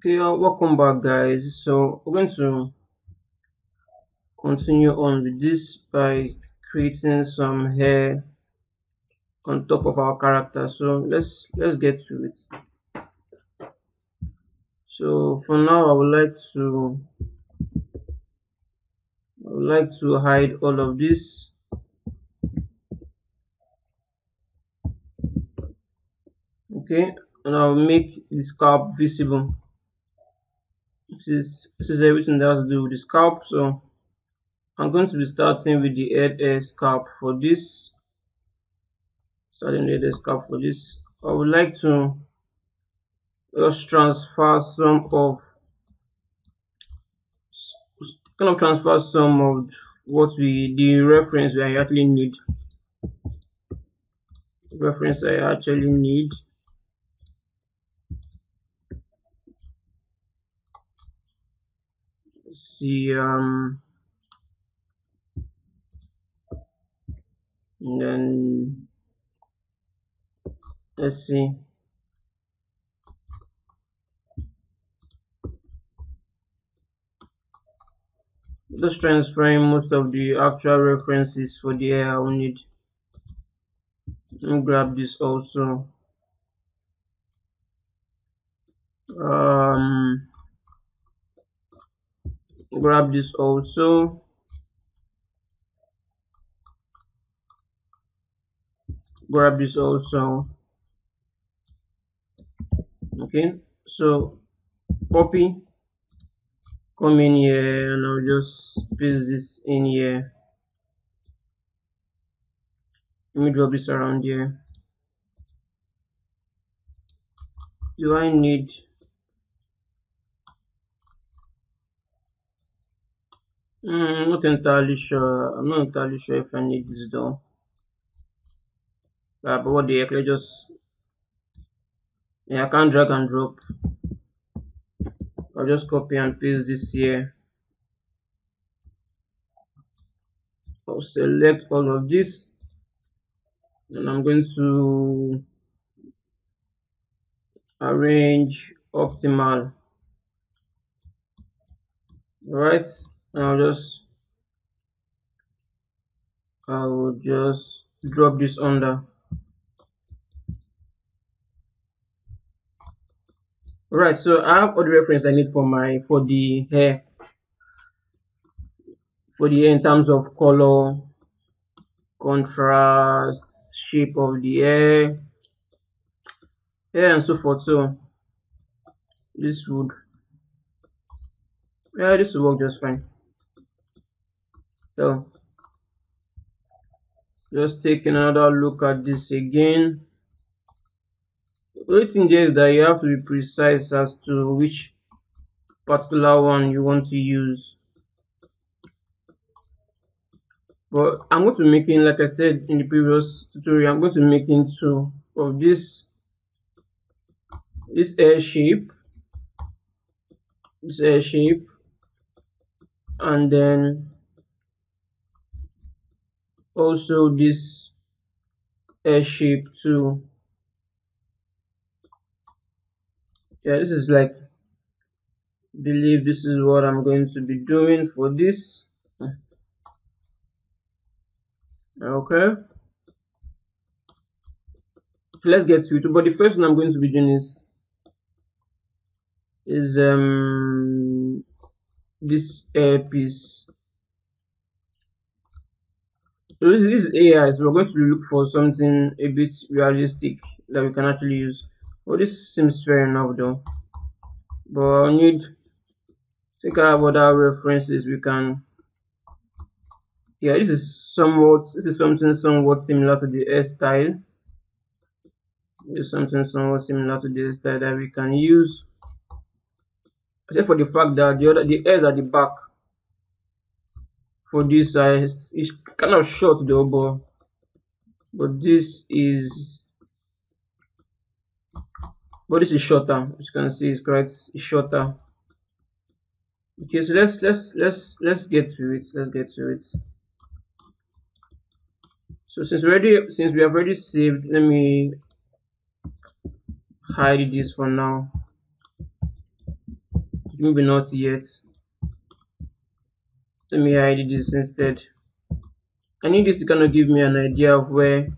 okay welcome back guys. So we're going to continue on with this by creating some hair on top of our character. So let's let's get to it. So for now i would like to i would like to hide all of this. Okay and i'll make the scalp visible this is this is everything that has to do with the scalp. So i'm going to be starting with the head hair scalp for this. Starting the scalp for this. I would like to just transfer some of kind of transfer some of what we the reference we actually need. Reference i actually need see um and then let's see. Just transferring most of the actual references for the air will need. Me grab this also. Um grab this also. Grab this also. Okay so copy. Come in here and I'll just paste this in here. Let me drop this around here. Do I need I'm not entirely sure. I'm not entirely sure if I need this though. Uh, but what the heck? Just yeah, I can't drag and drop. I'll just copy and paste this here. I'll select all of this and I'm going to arrange optimal. All right and I'll just I will just drop this under Alright, so I have all the reference I need for my for the hair for the hair in terms of color, contrast, shape of the hair, hair and so forth. So this would yeah this will work just fine. So just take another look at this again. The only thing there is that you have to be precise as to which particular one you want to use. But I'm going to make making, like I said in the previous tutorial, I'm going to make two of this this air shape, this air shape, and then also this air shape too. Yeah this is like believe this is what i'm going to be doing for this. Okay. Let's get to it. But the first one i'm going to be doing is is um this air piece so this, this is AI, so we're going to look for something a bit realistic that we can actually use. Well, this seems fair enough though. But I need take out other references we can yeah this is somewhat this is something somewhat similar to the hairstyle this is something somewhat similar to the hairstyle that we can use except for the fact that the other the hairs at the back for this size it's kind of short though but but this is but this is shorter as you can see it's quite shorter. Okay so let's let's let's let's get to it let's get to it. So since we already since we have already saved let me hide this for now. Maybe not yet let me hide this instead. I need this to kind of give me an idea of where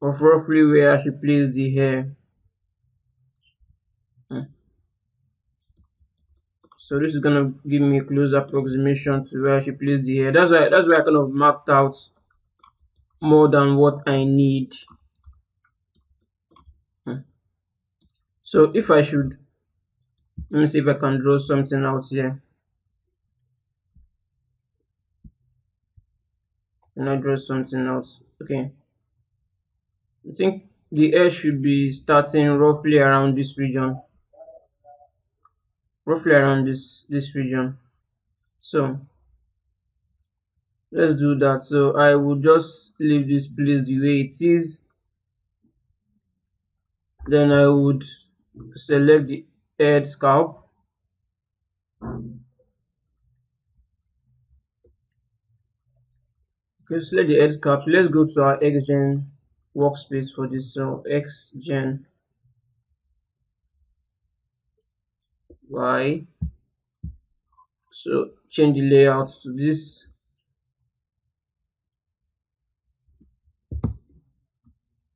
of roughly where I should place the hair? Hmm. so this is gonna give me a close approximation to where I should place the hair. That's why that's why I kind of marked out more than what I need. Hmm. so if I should let me see if I can draw something out here and I draw something else. Okay. I think the air should be starting roughly around this region. Roughly around this this region. So let's do that. So I will just leave this place the way it is. Then I would select the head scalp So let the X cap. Let's go to our XGen workspace for this. So XGen Y. So change the layout to this.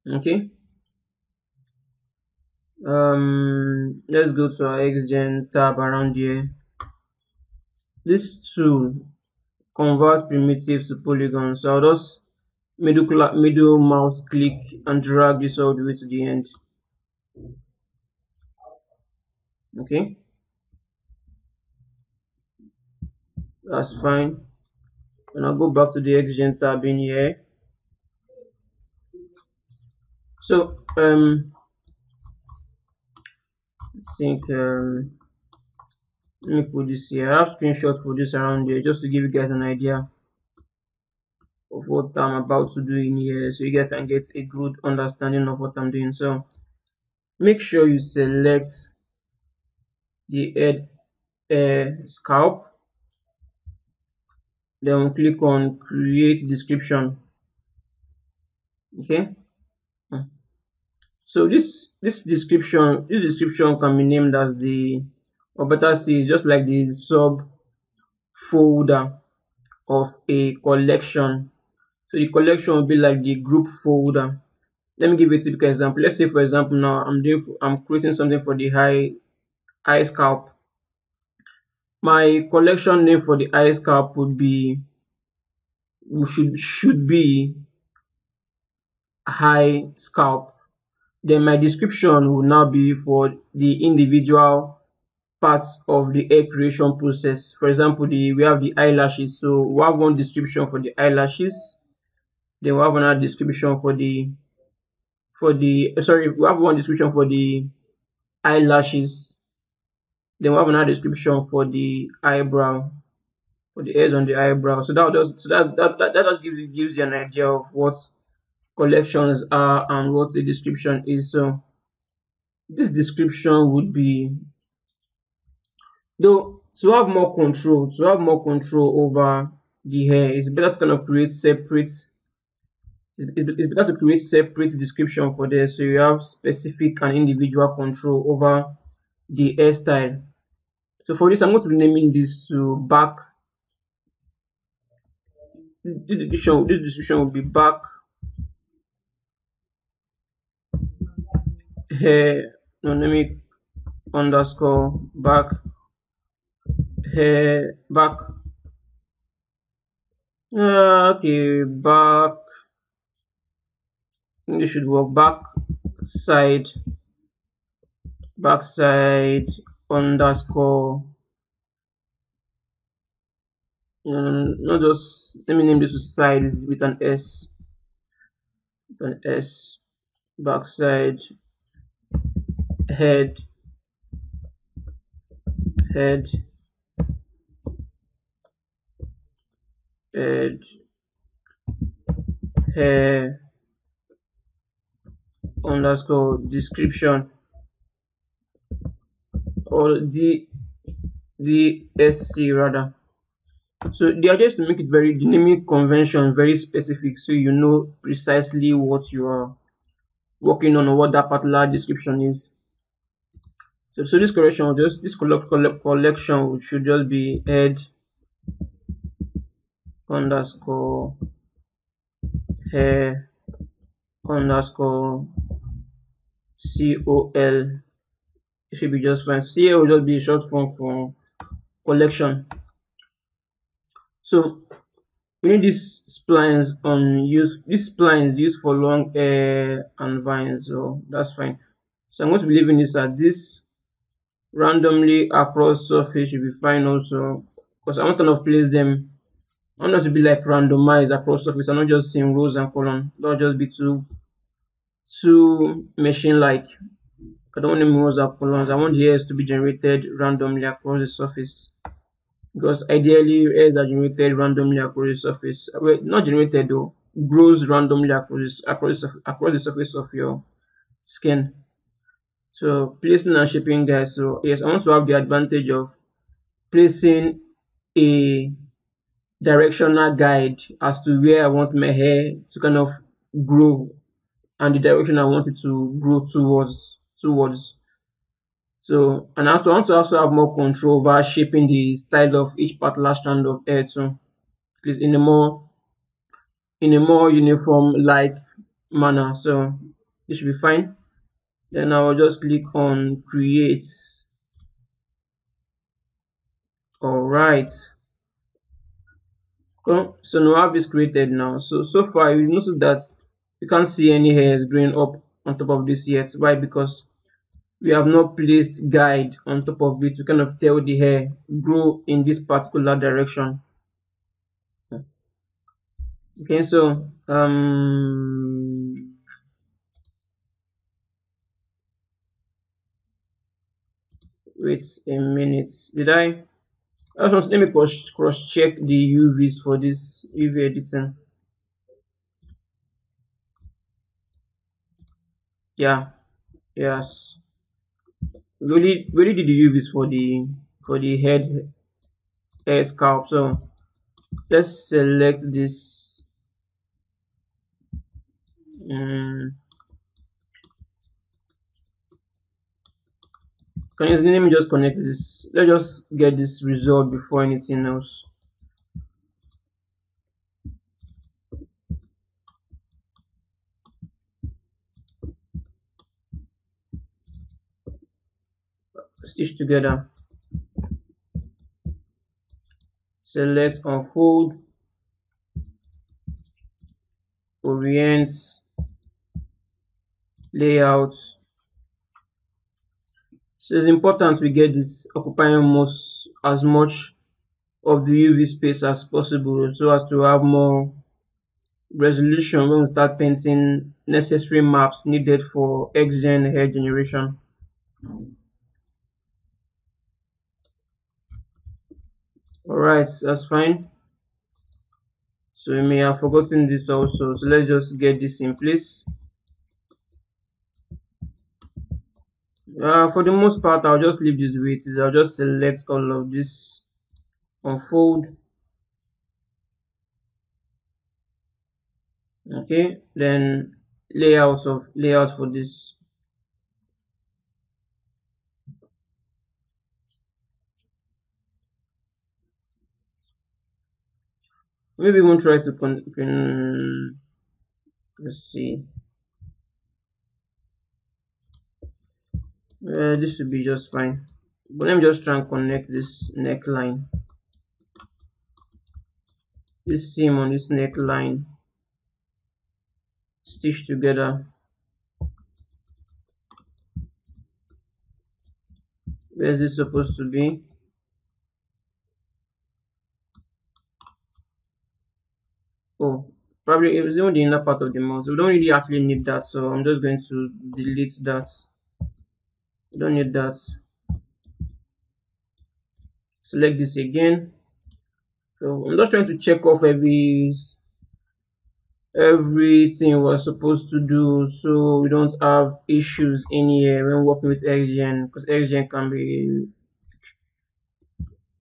Okay. Um, let's go to our XGen tab around here. This tool convert primitives to polygons. So I'll just middle, middle mouse click and drag this all the way to the end. Okay. That's fine. And I'll go back to the XGen tab in here. So, um, I think, um, let me put this here. I have screenshot for this around here just to give you guys an idea of what i'm about to do in here so you guys can get a good understanding of what i'm doing. So make sure you select the head uh, scalp then click on create description. Okay? Hmm. so this this description this description can be named as the or better still just like the sub folder of a collection. So the collection will be like the group folder. Let me give you a typical example. Let's say for example now i'm doing i'm creating something for the high eye scalp. My collection name for the eye scalp would be should should be high scalp. Then my description will now be for the individual parts of the hair creation process. For example, the we have the eyelashes. So we have one description for the eyelashes. Then we have another description for the for the uh, sorry, we have one description for the eyelashes. Then we have another description for the eyebrow, for the hairs on the eyebrow. So that does so that that that, that just gives gives you an idea of what collections are and what a description is. So this description would be Though to have more control, to have more control over the hair, it's better to kind of create separate it's better to create separate description for this so you have specific and individual control over the hairstyle. So for this, I'm going to be naming this to back. This description, will be back hair. Me underscore back hair back okay back this should work back side. Back side underscore. Um, not just let me name this with sides with an s. With an s. Backside head. Head head hair. Underscore. Description. Or the dsc rather. So the idea is to make it very dynamic convention very specific so you know precisely what you are working on or what that particular description is. So, so this correction just this collect, collect, collection should just be head underscore hair underscore col it should be just fine col will just be short form for collection. So we need these splines on use these splines used for long hair and vines so that's fine. So i'm going to be leaving this at this. Randomly across surface should be fine also because i want to kind of place them I want them to be like randomized across surface and not just in rows and column. That'll just be too too machine like. I don't want them rows and columns. I want the hairs to be generated randomly across the surface. Because ideally hairs are generated randomly across the surface. Well, not generated though, grows randomly across across across the surface of your skin. So placing and shaping guys. So yes, I want to have the advantage of placing a directional guide as to where I want my hair to kind of grow and the direction I want it to grow towards towards. So and I want to also have more control over shaping the style of each particular strand of hair too. Because in a more in a more uniform like manner. So this should be fine. Then I will just click on create. Alright so now have is created now. So so far you notice that you can't see any hairs growing up on top of this yet. Why? Because we have not placed guide on top of it. To kind of tell the hair grow in this particular direction. Okay so um wait a minute. Did i let me cross, cross check the UVs for this UV editing. Yeah, yes. We Really, really did the UVs for the for the head hair scalp. So let's select this. Um, Can you let me just connect this? Let's just get this result before anything else. Stitch together. Select unfold, orient, layouts, so it's important we get this occupying most as much of the UV space as possible so as to have more resolution when we start painting necessary maps needed for XGen hair generation. Alright, that's fine. So we may have forgotten this also. So let's just get this in place. Uh, for the most part i'll just leave this way it is. I'll just select all of this unfold. Okay then layouts of layout for this. Maybe we won't try to con, con let's see uh, this should be just fine. But let me just try and connect this neckline. This seam on this neckline stitch together. Where is this supposed to be? Oh probably it was the inner part of the mouth. We don't really actually need that so i'm just going to delete that don't need that. Select this again. So i'm just trying to check off every everything we're supposed to do so we don't have issues in here when working with xgen because xgen can be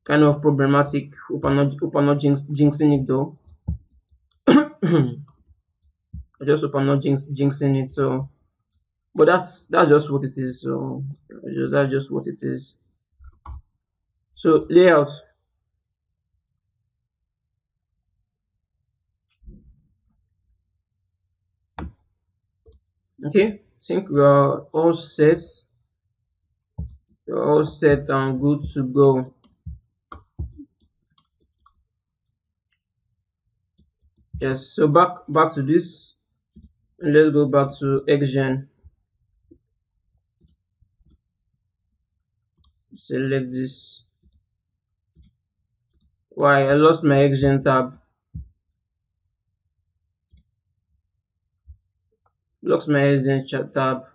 kind of problematic. Hope i'm not, not jinx, jinxing it though. I just hope i'm not jinx, jinxing it so but that's that's just what it is so that's just what it is. So layout. Okay I think we are all set. We're all set and good to go. Yes so back back to this. Let's go back to xgen select this. Why I lost my xgen tab. Locks my chat tab.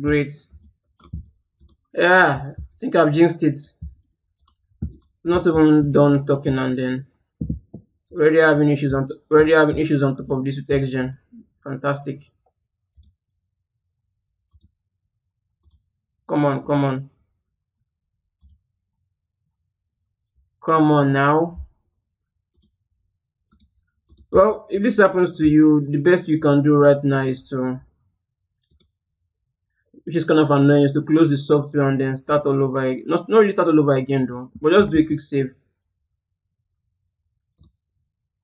Great. Yeah I think I've jinxed it. Not even done talking and then. Already having issues on already having issues on top of this with xgen fantastic Come on, come on. Come on now. Well, if this happens to you, the best you can do right now is to, which is kind of annoying, is to close the software and then start all over. Not, not really start all over again though, but just do a quick save.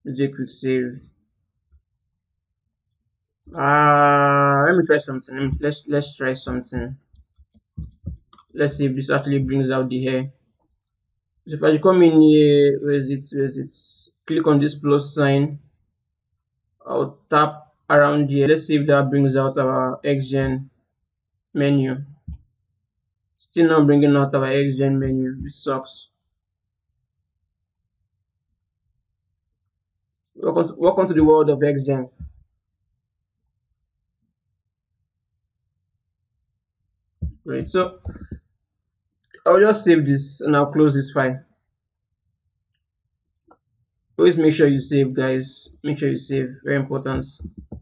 Let's do a quick save. Uh, let me try something. Let's let's try something let's see if this actually brings out the hair. So if I come in here where is it? Where is it? Click on this plus sign. I'll tap around here. Let's see if that brings out our xgen menu. Still not bringing out our xgen menu. It sucks. Welcome to, welcome to the world of xgen great. So I'll just save this and I'll close this file. Always make sure you save guys. Make sure you save. Very important.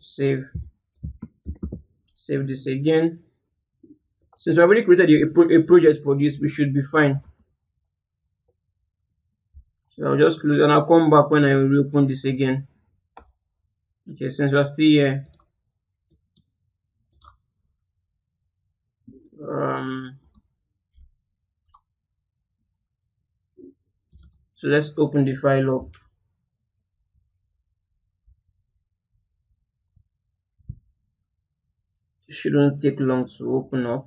Save. Save this again. Since we already created a, a project for this, we should be fine. So I'll just close and I'll come back when I reopen this again. Okay, since we're still here. Um So let's open the file up. It shouldn't take long to open up.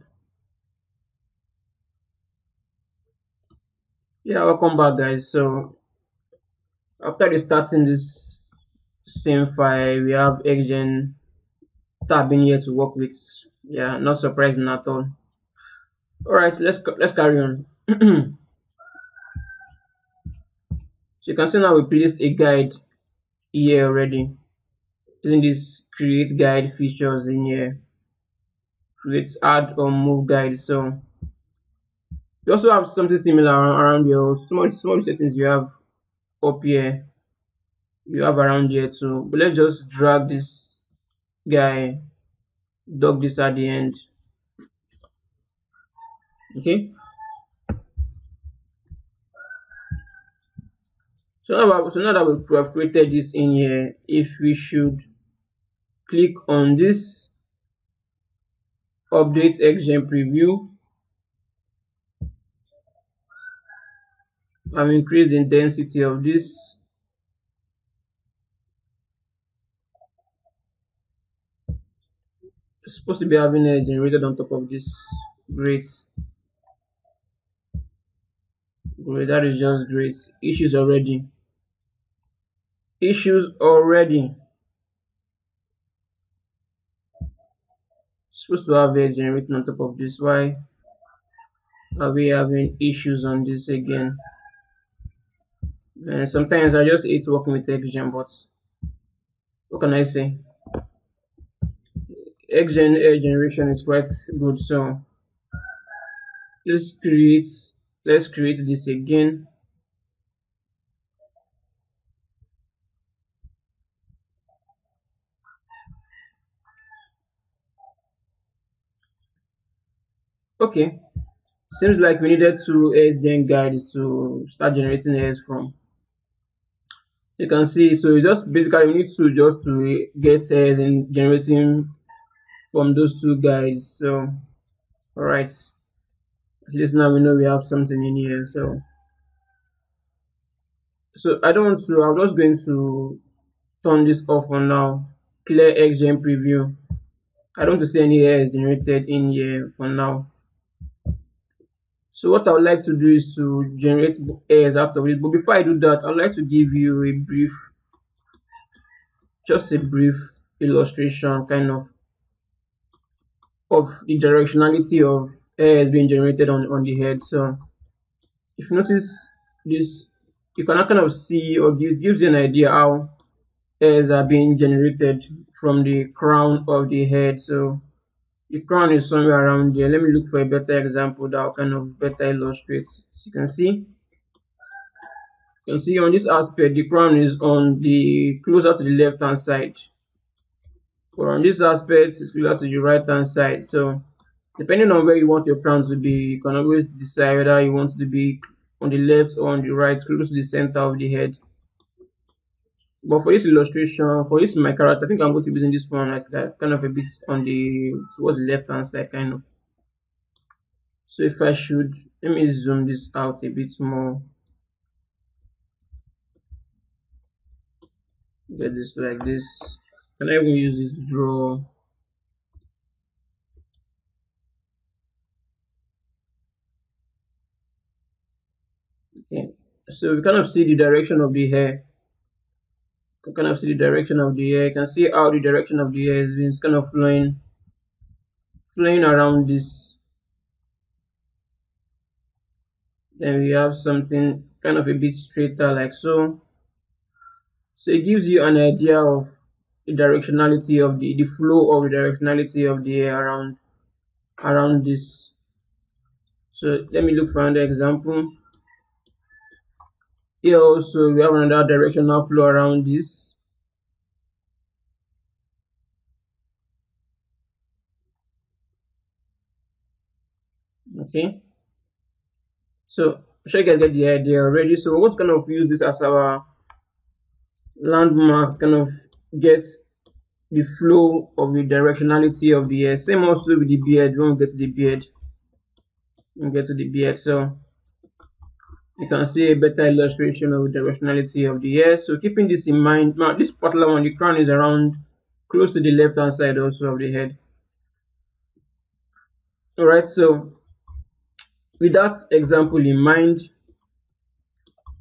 Yeah, welcome back guys. So after restarting this same file, we have Xgen tab in here to work with. Yeah, not surprising at all. All right, let's let's carry on. So you can see now we placed a guide here already. Using this create guide features in here. Create add or move guide. So you also have something similar around your small small settings you have up here. You have around here too. But let's just drag this guy, dog this at the end. Okay. So now, so now that we have created this in here, if we should click on this update xgen preview I've increased the intensity of this. It's supposed to be having a generated on top of this great great that is just great. Issues already issues already. supposed to have a generating on top of this. Why are we having issues on this again? And sometimes I just hate working with XGen, but what can I say? XGen air generation is quite good, so let's create let's create this again Okay, seems like we needed two XGen guides to start generating airs from. you can see so you just basically we need to just to get hairs in generating from those two guys so all right at least now we know we have something in here so. So i don't want to i'm just going to turn this off for now. Clear xgen preview. I don't want to see any hairs generated in here for now so what I would like to do is to generate airs out of it. But before I do that, I'd like to give you a brief, just a brief illustration kind of of the directionality of airs being generated on, on the head. So if you notice this, you can kind of see or give, gives you an idea how airs are being generated from the crown of the head. So the crown is somewhere around here. Let me look for a better example that kind of better illustrate as you can see you can see on this aspect the crown is on the closer to the left hand side. But on this aspect it's closer to the right hand side. So depending on where you want your crown to be you can always decide whether you want to be on the left or on the right close to the center of the head but for this illustration, for this my character, I think I'm going to be using this one like that, kind of a bit on the towards the left hand side, kind of. So if I should, let me zoom this out a bit more. Get this like this. Can I even use this draw? Okay, so we kind of see the direction of the hair kind of see the direction of the air. You can see how the direction of the air is been kind of flowing, flowing around this. Then we have something kind of a bit straighter like so. So it gives you an idea of the directionality of the, the flow of the directionality of the air around around this. So let me look for another example. Here also we have another directional flow around this. Okay. So I'm sure you guys get the idea already. So to kind of use this as our landmark kind of get the flow of the directionality of the air. Same also with the beard when we get to the beard. We get to the beard. So you can see a better illustration of the directionality of the air. So keeping this in mind, now this particular one, the crown is around close to the left hand side also of the head. All right, so with that example in mind,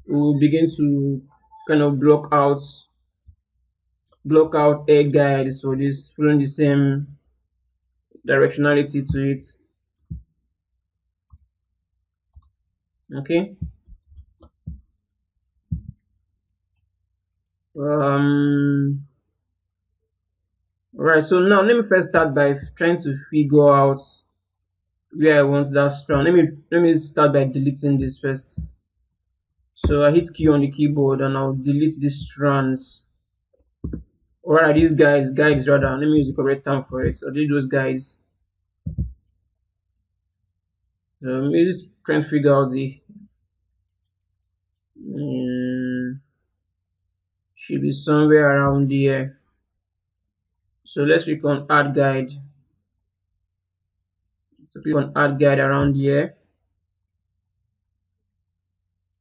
we'll begin to kind of block out block out air guides for this following the same directionality to it. Okay. Um right so now let me first start by trying to figure out where i want that strand. Let me let me start by deleting this first. So i hit q on the keyboard and i'll delete these strands. Or rather these guys guides rather let me use the correct term for it. So delete those guys. Um, let me just trying to figure out the should be somewhere around here so let's click on add guide. So click on add guide around here.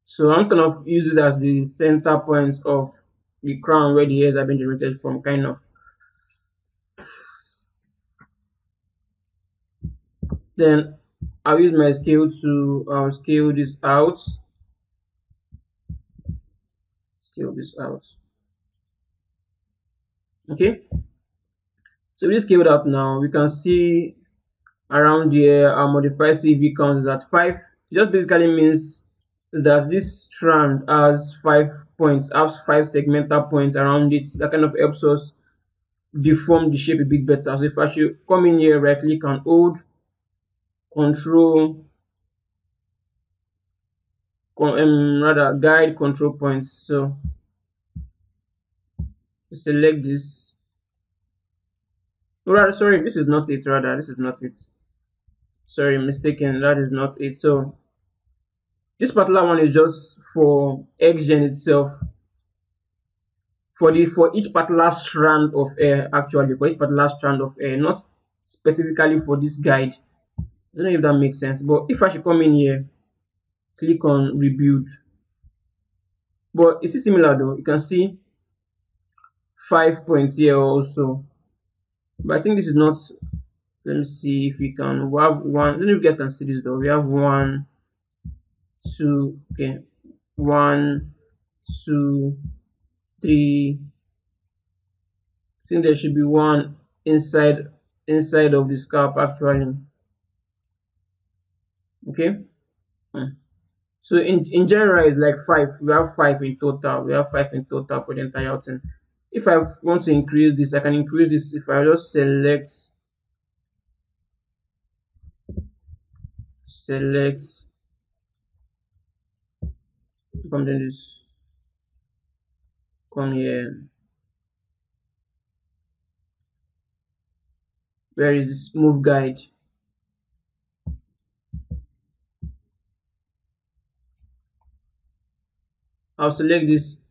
So i'm kind of use this as the center point of the crown where the hairs have been generated from kind of. Then i'll use my scale to scale this out. Scale this out okay? So we scaled up now. We can see around here our modified cv count is at five. It just basically means that this strand has five points has five segmental points around it. That kind of helps us deform the shape a bit better. So if i should come in here right click and hold control um, rather guide control points. So select this. Sorry this is not it rather this is not it. Sorry mistaken that is not it. So this particular one is just for xgen itself. For the for each particular strand of hair actually for each particular strand of hair not specifically for this guide. I don't know if that makes sense but if i should come in here click on rebuild. But it's similar though? You can see five points here also. But i think this is not let me see if we can we have one let me get can see this though. We have one two okay. One two three. I think there should be one inside inside of the scalp actually. Okay? Hmm. so in in general it's like five we have five in total we have five in total for the entire thing if i want to increase this i can increase this if i just select select come then this come here. Where is this move guide? I'll select this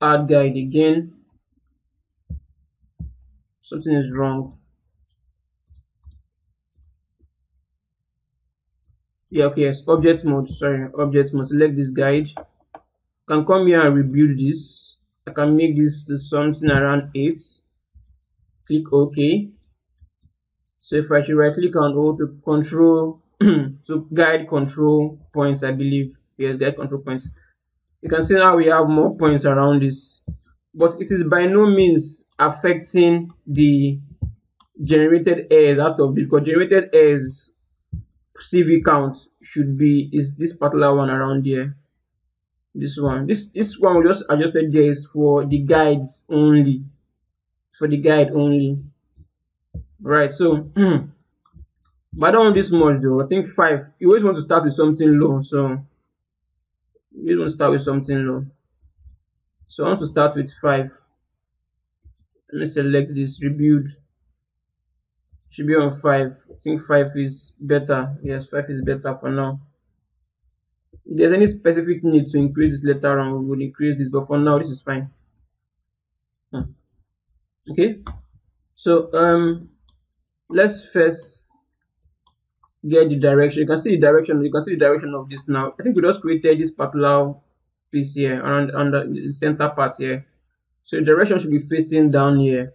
add guide again something is wrong. Yeah okay yes object mode sorry object mode. Select this guide. Can come here and rebuild this. I can make this to something around 8 click ok. So if i should right click on o to control to guide control points i believe. Yes guide control points. You can see now we have more points around this but it is by no means affecting the generated hairs out of because generated hairs CV count should be is this particular one around here. This one. This this one we just adjusted there is for the guides only. For the guide only. Right, so but I don't want this much though. I think five. You always want to start with something low, so you to start with something low. So I want to start with five. Let me select this rebuild. Should be on 5 i think 5 is better. Yes 5 is better for now. If there's any specific need to increase this later on we will increase this but for now this is fine. Hmm. okay. So um let's first get the direction. You can see the direction. You can see the direction of this now. I think we just created this particular piece here around under the center part here. So direction should be facing down here.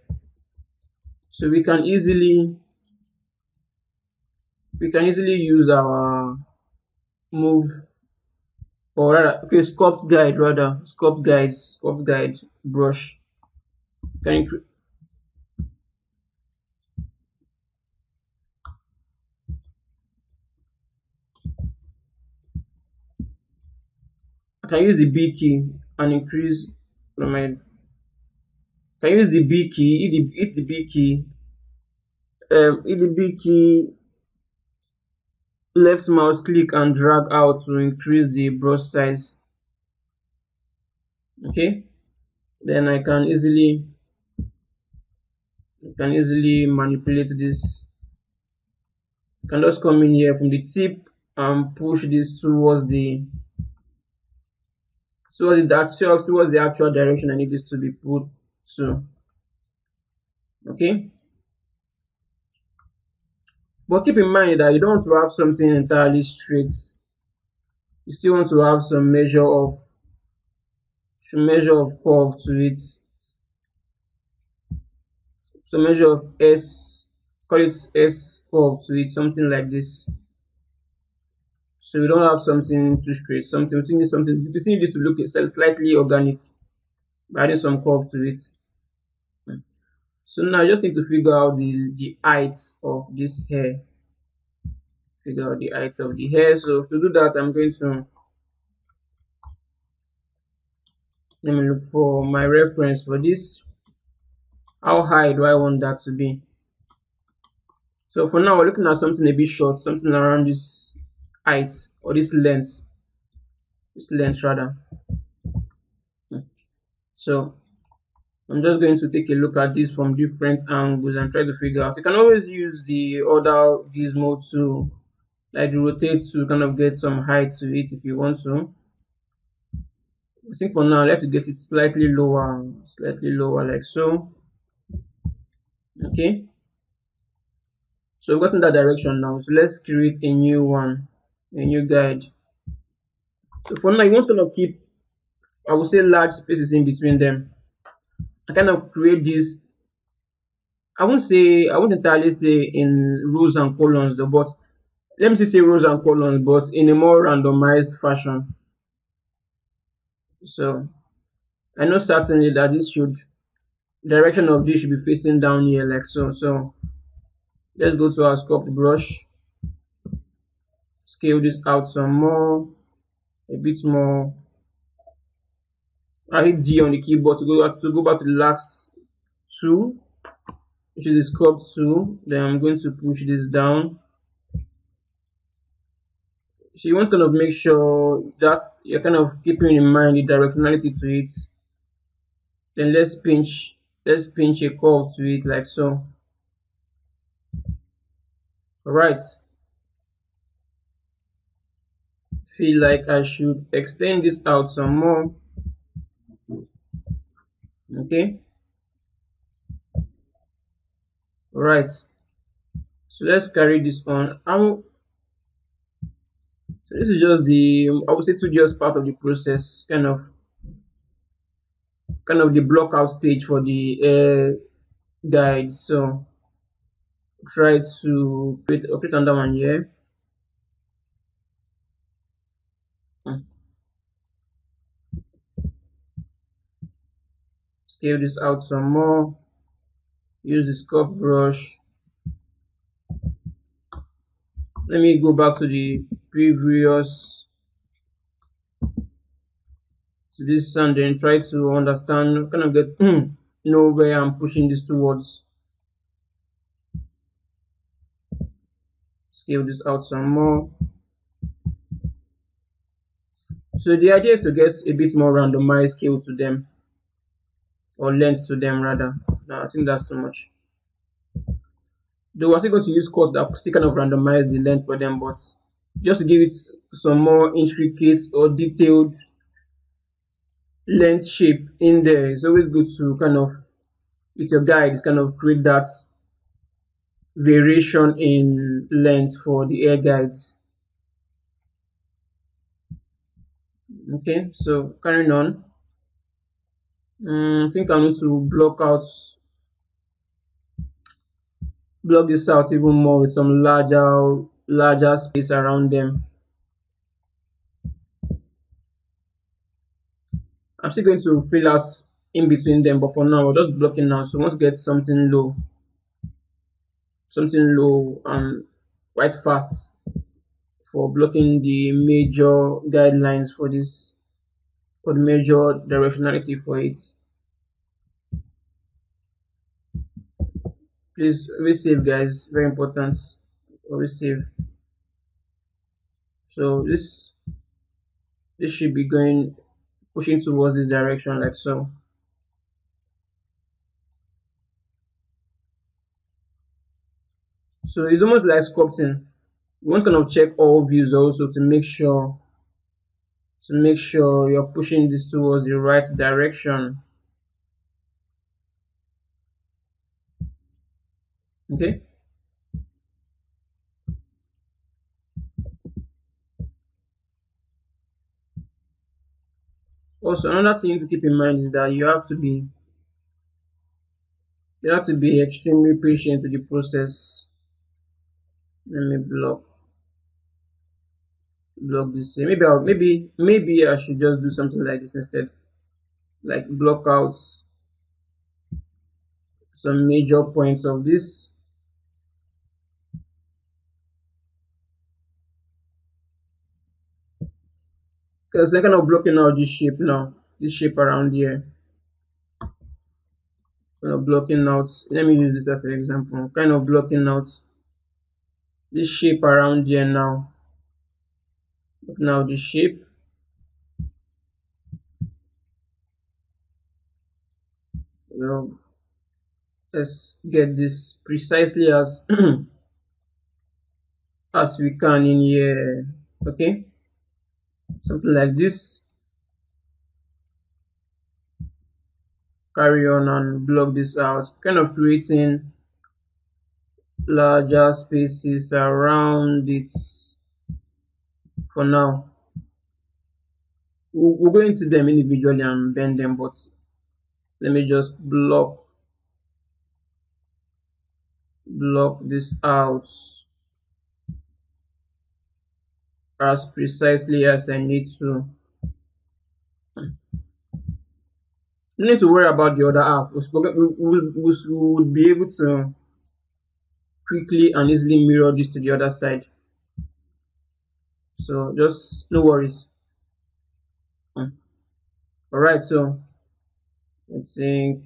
So we can easily we can easily use our move or rather okay sculpt guide rather sculpt guide sculpt guide brush. Can I can use the B key and increase my can use the B key, hit the, hit the B key, um, hit the B key left mouse click and drag out to increase the brush size. Okay? Then I can easily I can easily manipulate this. I can just come in here from the tip and push this towards the towards the actual towards the actual direction I need this to be put to okay but keep in mind that you don't want to have something entirely straight. You still want to have some measure of some measure of curve to it. Some measure of S call it S curve to it, something like this. So we don't have something too straight, something we need something we need this to look slightly organic adding some curve to it. Hmm. So now I just need to figure out the, the height of this hair. Figure out the height of the hair. So to do that, I'm going to let me look for my reference for this. How high do I want that to be? So for now, we're looking at something a bit short, something around this height or this length. This length rather. Hmm. So I'm just going to take a look at this from different angles and try to figure out. You can always use the other gizmo to like rotate to kind of get some height to it if you want to. I think for now, let's get it slightly lower, slightly lower like so. Okay. So we've gotten that direction now. So let's create a new one, a new guide. So for now, you want to kind of keep, I would say, large spaces in between them. I kind of create this. I won't say, I won't entirely say in rows and columns though, but let me just say rows and columns, but in a more randomized fashion. So I know certainly that this should direction of this should be facing down here like so. So let's go to our sculpt brush, scale this out some more, a bit more. I hit G on the keyboard to go back to go back to the last tool, which is the sculpt tool. Then I'm going to push this down so you want to kind of make sure that you're kind of keeping in mind the directionality to it then let's pinch let's pinch a curve to it like so all right feel like I should extend this out some more okay all right so let's carry this on I'm so this is just the I would say to just part of the process, kind of kind of the block out stage for the air guide. So try to create create another one here. Scale this out some more. Use the sculpt brush. Let me go back to the previous to this and then try to understand kind of get hmm, know where I'm pushing this towards scale this out some more so the idea is to get a bit more randomized scale to them or length to them rather. No, I think that's too much. They we're still going to use codes that still kind of randomize the length for them but just to give it some more intricate or detailed length shape in there. It's always good to kind of with your guide kind of create that variation in length for the air guides. Okay so carrying on um, I think I need to block out block this out even more with some larger larger space around them. I'm still going to fill out in between them, but for now, we're just blocking now. So to get something low, something low and quite fast for blocking the major guidelines for this, the major directionality for it. Please receive, guys. Very important. Receive so this this should be going pushing towards this direction like so so it's almost like sculpting you want to kind of check all views also to make sure to make sure you're pushing this towards the right direction. Okay? Also, another thing to keep in mind is that you have to be you have to be extremely patient with the process. Let me block block this here. Maybe I'll maybe maybe I should just do something like this instead. Like block out some major points of this because I'm kind of blocking out this shape now this shape around here kind of blocking out let me use this as an example kind of blocking out this shape around here now now the shape. So let's get this precisely as as we can in here okay? Something like this. Carry on and block this out. Kind of creating larger spaces around it for now we'll, we'll go into them individually and bend them but let me just block block this out as precisely as I need to. No need to worry about the other half. We will be able to quickly and easily mirror this to the other side. So just no worries. Hmm. Alright, so I think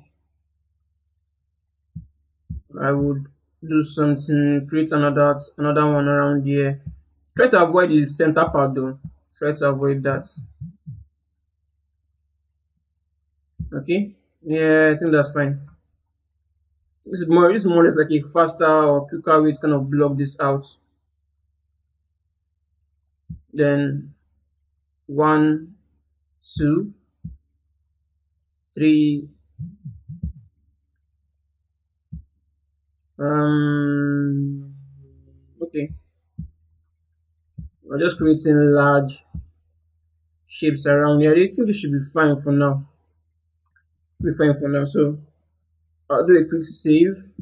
I would do something, create another another one around here. Try to avoid the center part though. Try to avoid that. Okay. Yeah, I think that's fine. This is more this is more or less like a faster or quicker way to kind of block this out. Then one, two, three, um okay. We're just creating large shapes around here. I think this should be fine for now. Be fine for now. So i'll do a quick save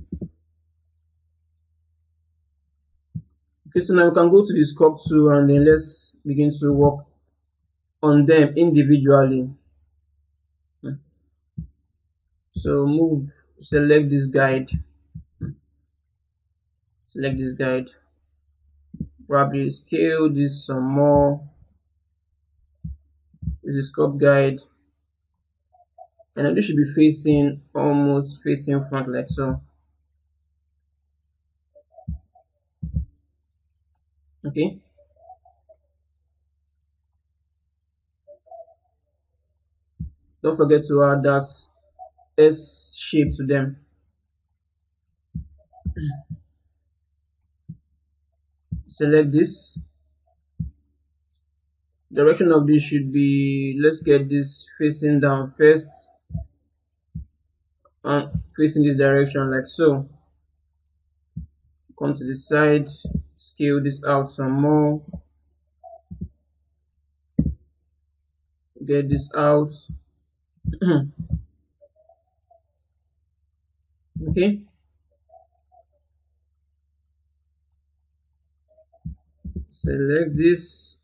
okay so now we can go to the sculpt tool and then let's begin to work on them individually. So move select this guide. Select this guide. Probably scale this some more. This is scope guide. And this should be facing almost facing front like so okay. Don't forget to add that s shape to them. Select this. Direction of this should be let's get this facing down first. And facing this direction like so. Come to the side scale this out some more. Get this out. Okay. Select this.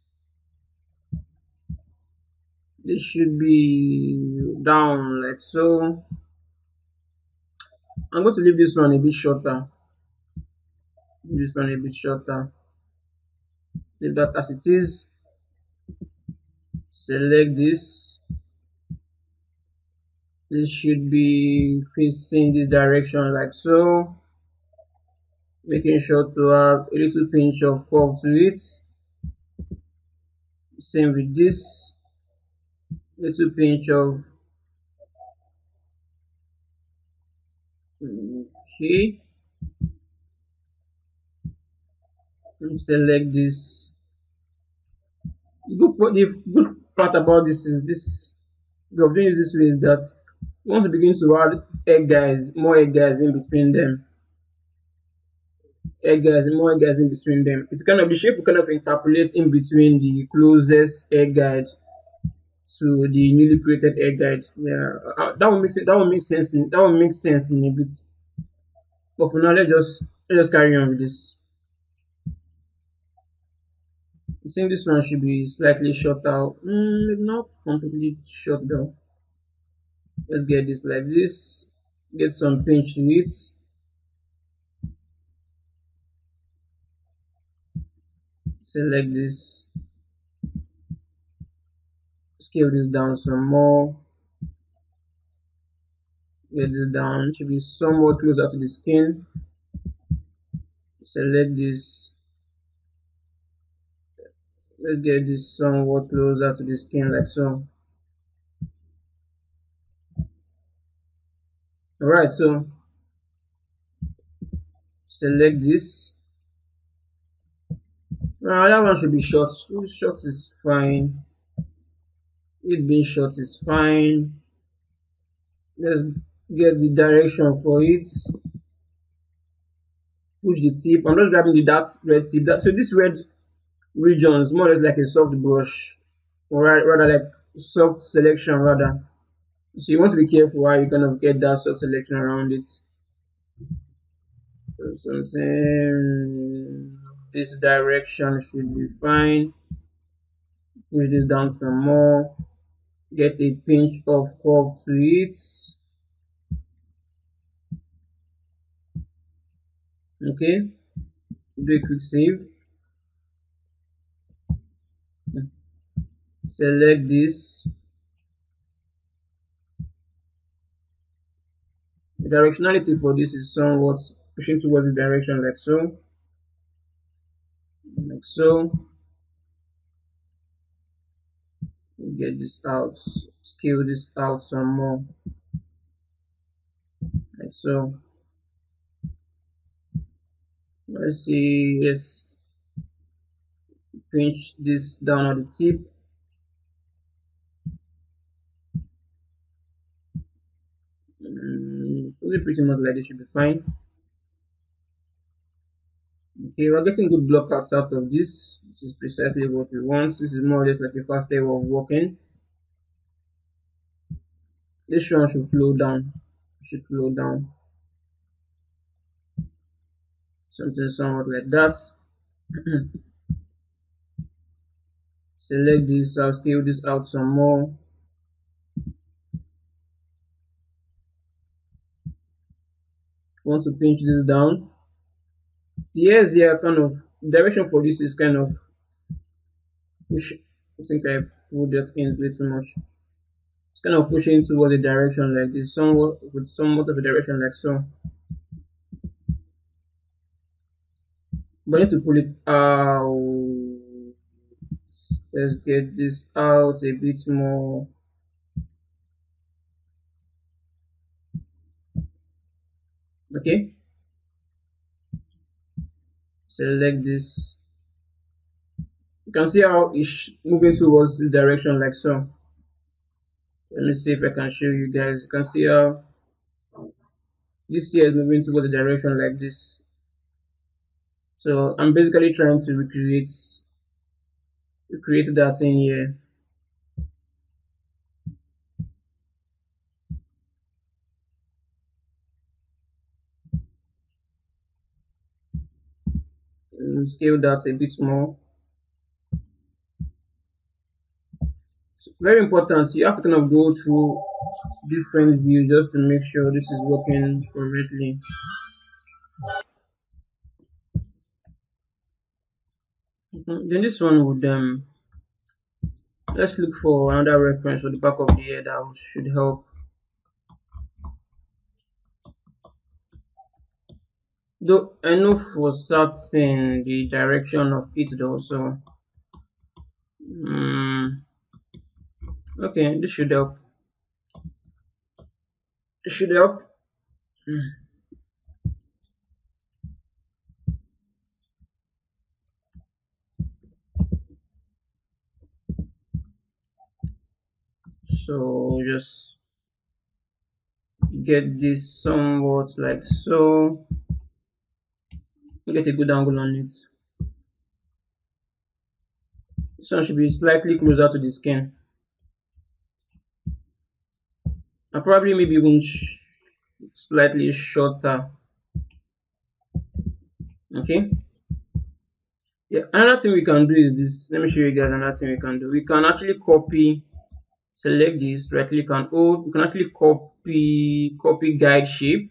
This should be down like so. I'm going to leave this one a bit shorter this one a bit shorter uh, leave that as it is. Select this. This should be facing this direction like so. Making sure to have a little pinch of curve to it. Same with this. Little pinch of okay select this the good, the good part about this is this The of doing this way is that once you begin to add egg guys more egg guys in between them egg guys more egg guys in between them. It's kind of the shape kind of interpolate in between the closest egg guide to the newly created egg guide. Yeah, uh, that will make sense. That will make sense. In, that will make sense in a bit. But for now, let's just let's carry on with this. I think this one should be slightly short out. Mm, not completely short though. Let's get this like this. Get some pinch to it. select this scale this down some more get this down should be somewhat closer to the skin select this let's get this somewhat closer to the skin like so all right so select this uh, that one should be short. Short is fine. It being short is fine. let's get the direction for it push the tip i'm just grabbing the that red tip that so this red region is more or less like a soft brush or rather like soft selection rather. So you want to be careful how you kind of get that soft selection around it. So something this direction should be fine. Push this down some more. Get a pinch of curve to it. Okay. Do a quick save select this. The directionality for this is somewhat pushing towards the direction like so. Like so. Get this out. Scale this out some more. Like so. Let's see. Yes. Pinch this down on the tip mm, pretty much like this should be fine. Okay we're getting good blockouts out of this. This is precisely what we want. This is more or less like a fast way of working. This one should flow down. Should flow down. Something somewhat like that. Select this i'll scale this out some more want to pinch this down. Yes yeah kind of direction for this is kind of push i think i pulled that in way too much. It's kind of pushing towards a direction like this somewhat with somewhat of a direction like so. But I need to pull it out. Let's get this out a bit more okay. Select this. You can see how it's moving towards this direction like so. Let me see if I can show you guys. You can see how this here is moving towards the direction like this. So I'm basically trying to recreate recreate that in here scale that a bit more. So very important you have to kind of go through different views just to make sure this is working correctly. Mm-hmm. then this one would um let's look for another reference for the back of the head that should help though know for certain the direction of it though so um, okay this should help. This should help. So just get this somewhat like so get a good angle on it. This one should be slightly closer to the skin. And probably maybe even sh slightly shorter. Okay? Yeah another thing we can do is this. Let me show you guys another thing we can do. We can actually copy select this right click on hold we can actually copy copy guide shape.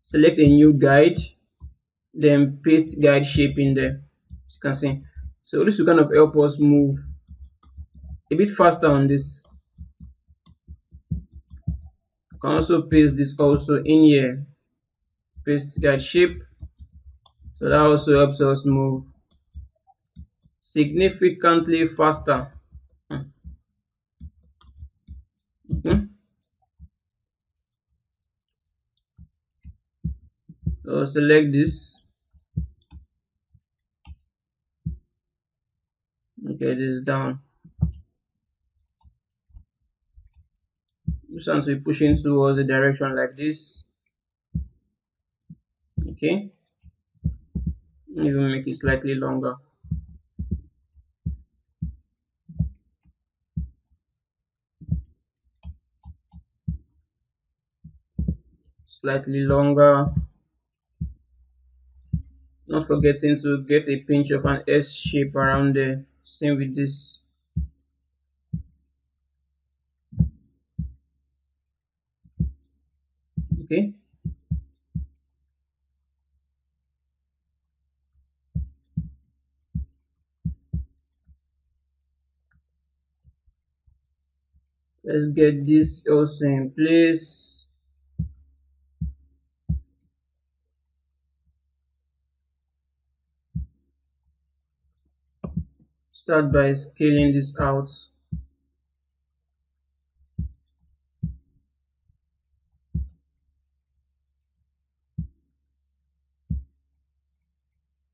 Select a new guide then paste guide shape in there. As you can see. So this will kind of help us move a bit faster on this. You can also paste this also in here. Paste guide shape. So that also helps us move significantly faster. Mm so select this. Okay this is down. This one to be pushing towards the direction like this okay even make it slightly longer. Slightly longer not forgetting to get a pinch of an S shape around there. Same with this. Okay. Let's get this also in place start by scaling this out.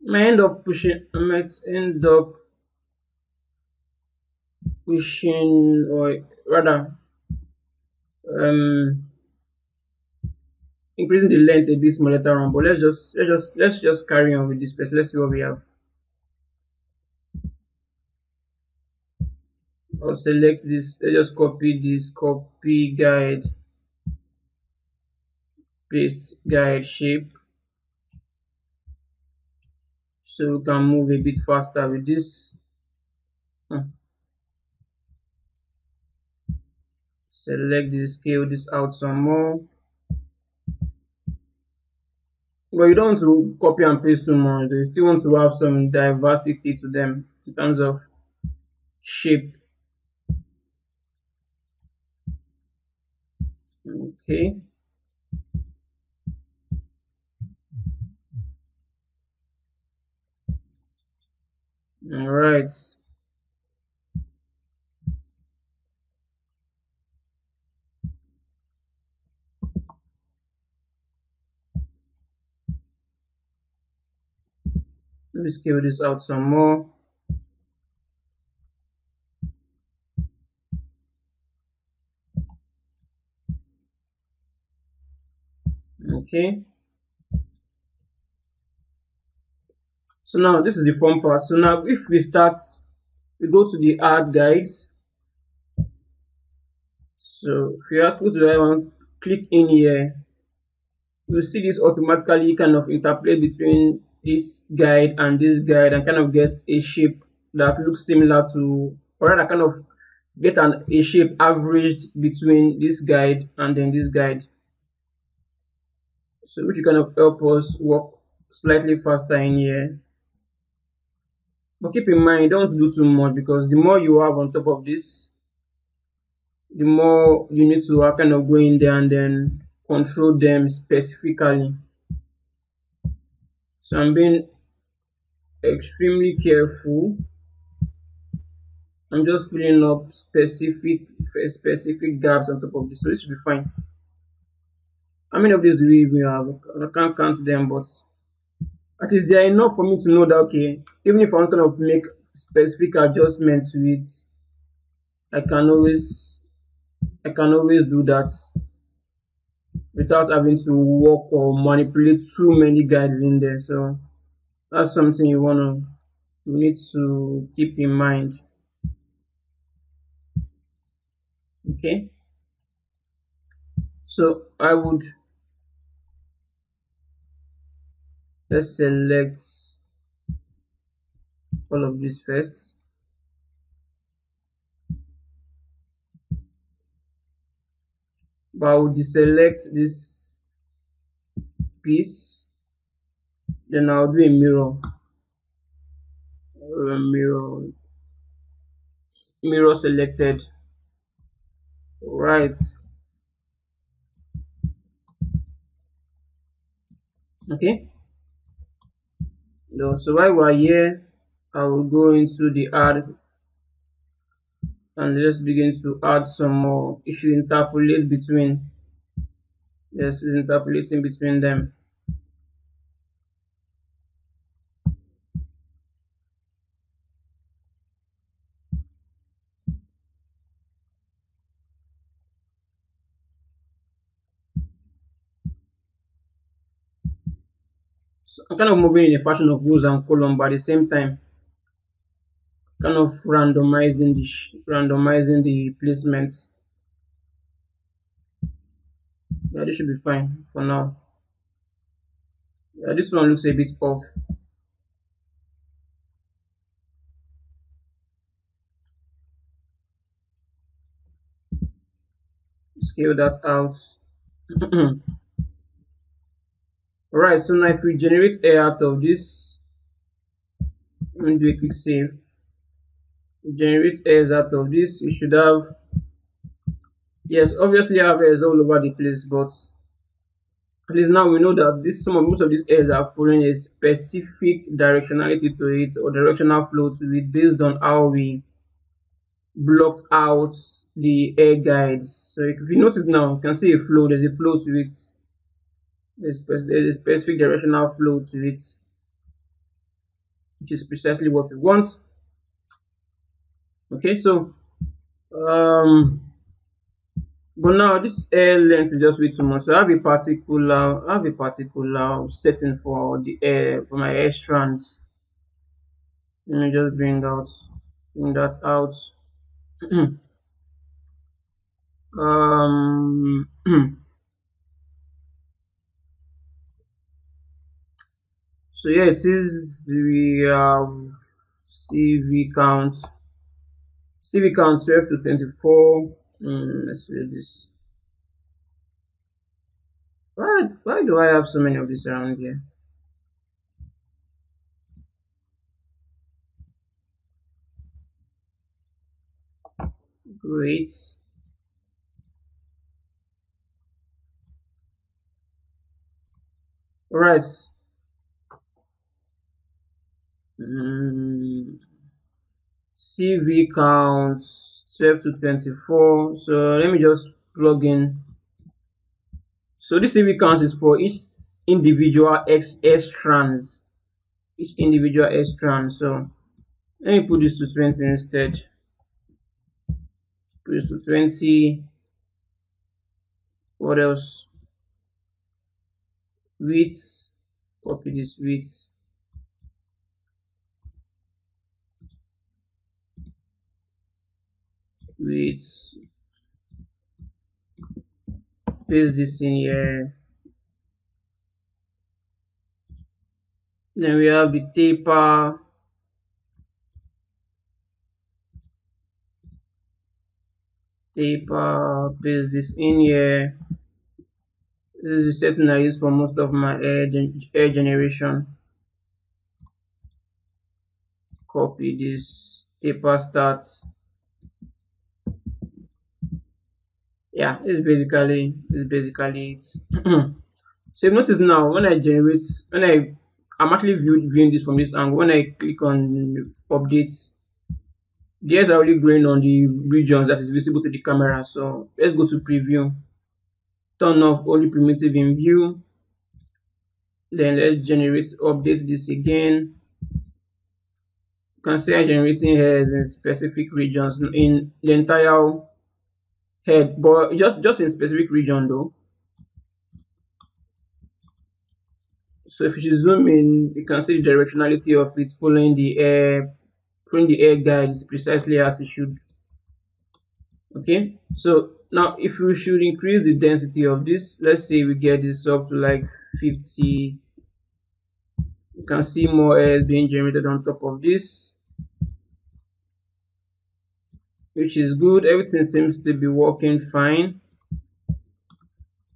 I end up pushing I might end up pushing or rather um increasing the length a bit more later on but let's just let's just let's just carry on with this first. Let's see what we have I'll select this let's just copy this copy guide paste guide shape. So we can move a bit faster with this. Hmm. select this scale this out some more. But you don't want to copy and paste too much. You still want to have some diversity to them in terms of shape okay. All right. Let me scale this out some more okay. So now this is the fun part. So now if we start we go to the add guides. So if you have to the one click in here. You'll see this automatically kind of interplay between this guide and this guide and kind of get a shape that looks similar to or rather kind of get an a shape averaged between this guide and then this guide so which kind of help us work slightly faster in here. But keep in mind don't do too much because the more you have on top of this the more you need to kind of go in there and then control them specifically. So i'm being extremely careful. I'm just filling up specific specific gaps on top of this so this should be fine how many of these do we even have? I can't count them, but at least they are enough for me to know that okay, even if I want to make specific adjustments to it, I can always I can always do that without having to work or manipulate too many guides in there. So that's something you wanna you need to keep in mind. Okay. So I would let's select all of these first. But I will deselect this piece. Then I'll do a mirror. A mirror. Mirror selected. Right. Okay so while we're here I will go into the add and let's begin to add some more. If you interpolate between yes it's interpolating between them So I'm kind of moving in a fashion of rows and column, but at the same time, kind of randomizing the randomizing the placements. Yeah, this should be fine for now. Yeah, this one looks a bit off. Scale that out. Alright, so now if we generate air out of this, let me do a quick save. Generate airs out of this, we should have yes, obviously I have airs all over the place, but at least now we know that this some of most of these airs are following a specific directionality to it or directional flow to it based on how we blocked out the air guides. So if you notice now, you can see a flow, there's a flow to it. There's a specific directional flow to it, which is precisely what we want. Okay, so um but now this air length is just way too much. So I have a particular I have a particular setting for the air for my air strands. Let me just bring out bring that out. um so yeah it is we have CV count CV count 12 to 24 Mm, let's read this. Why, why do I have so many of these around here? Great. All right. Mm, CV counts 12 to 24 so let me just plug in. So this CV counts is for each individual X S strands each individual S strand so let me put this to 20 instead. Put this to 20 what else? Width. Copy this width with paste this in here. Then we have the taper. Taper paste this in here. This is the setting I use for most of my air, gen air generation. Copy this. Taper starts yeah it's basically it's basically it. So you notice now when i generate when i i'm actually view, viewing this from this angle when i click on updates the airs are already growing on the regions that is visible to the camera. So let's go to preview. Turn off only primitive in view. Then let's generate update this again. You can see i'm generating hairs in specific regions in the entire head but just just in specific region though. So if you zoom in you can see the directionality of it following the air following the air guides precisely as it should. Okay? So now if we should increase the density of this let's say we get this up to like 50 you can see more air being generated on top of this which is good. Everything seems to be working fine.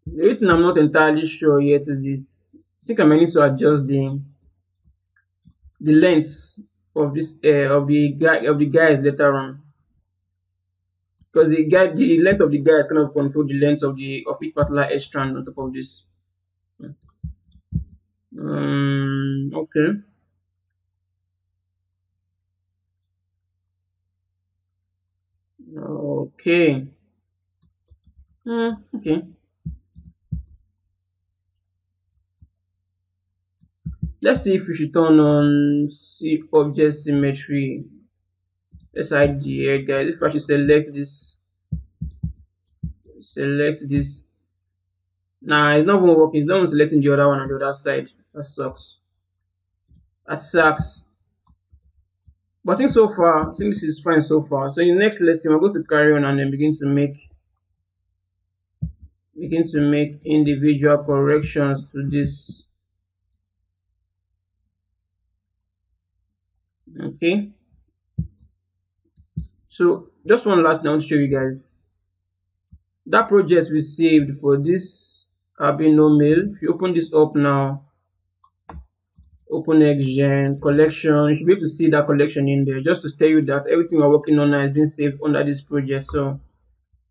The thing i'm not entirely sure yet is this. I think i might need to adjust the the length of this uh, of the guy of the guys later on. Because the guy the length of the guys kind of control the length of the of each particular edge strand on top of this. Um okay Okay. Uh, okay. Let's see if we should turn on see object symmetry. Let's hide the air guys. If I should select this, select this. Nah, it's not going to work. It's not selecting the other one on the other side. That sucks. That SACS. But I think so far, I think this is fine so far. So in the next lesson, we're going to carry on and then begin to make begin to make individual corrections to this. Okay. So just one last thing I want to show you guys. That project we saved for this Albino male. If you open this up now, open XGen collection, you should be able to see that collection in there just to tell you that everything we're working on has been saved under this project. So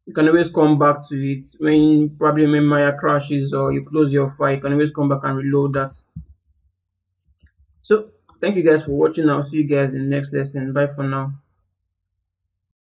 you can always come back to it when probably when Maya crashes or you close your file, you can always come back and reload that. So thank you guys for watching. I'll see you guys in the next lesson. Bye for now.